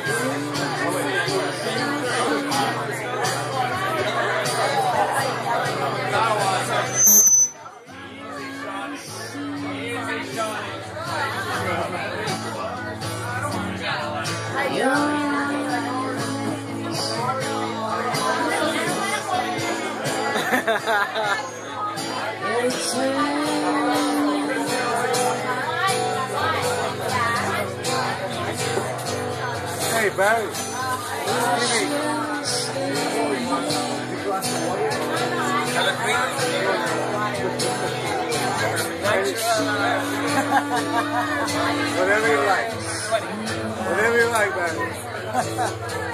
Barry. Me. Whatever you like. Whatever you like, Barry.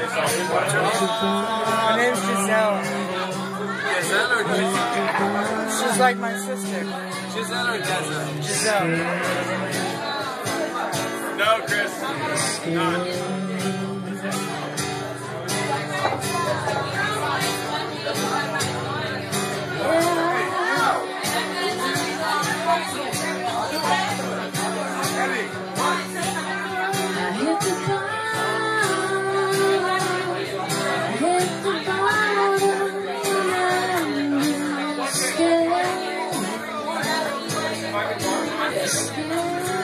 My name's Giselle. Giselle or Giselle? She's like my sister. Giselle or Giselle? Giselle. No, Chris. Not. Yeah.